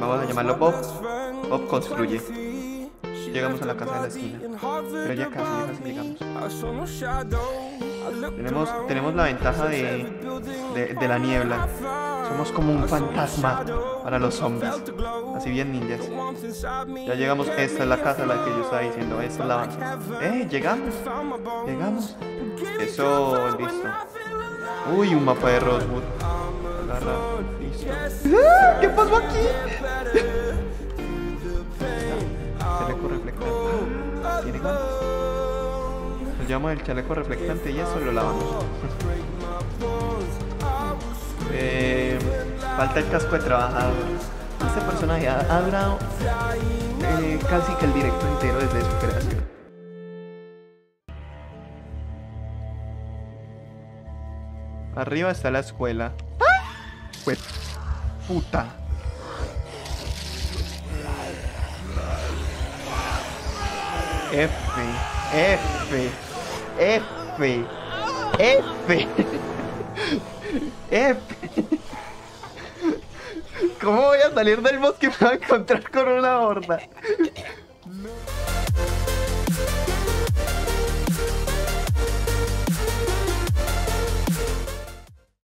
vamos a llamarlo Bob. Bob construye. Llegamos a la casa de la esquina. Pero ya casi, ya casi llegamos. Tenemos, tenemos la ventaja de, de, la niebla. Somos como un fantasma para los zombies. Así bien ninjas. Ya llegamos. Esta es la casa la que yo estaba diciendo. Esta es la. ¡Eh! Llegamos. Llegamos. Eso, listo. Uy, un mapa de Rosewood. Agarra. ¿Qué pasó aquí? ¿Tiene? Nos llevamos el chaleco reflectante y eso lo lavamos. Eh, falta el casco de trabajador. Este personaje ha, ha durado eh, casi que el directo entero desde su creación. Arriba está la escuela. Pues puta. F, F, F, F, F. ¿Cómo voy a salir del bosque y me voy a encontrar con una horda?